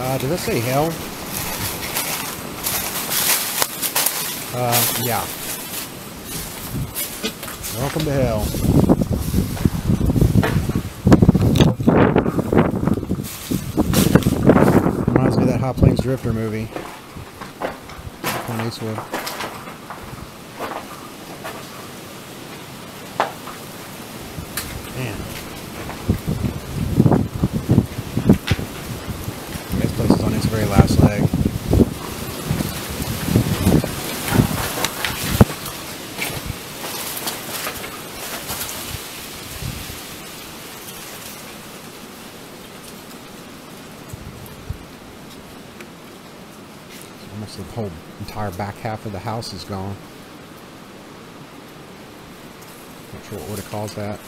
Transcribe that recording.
Uh, does that say hell? Uh, yeah. Welcome to hell. Reminds me of that High Plains Drifter movie. Clint Eastwood. Man. On its very last leg. Almost the whole entire back half of the house is gone. Not sure what would have caused that.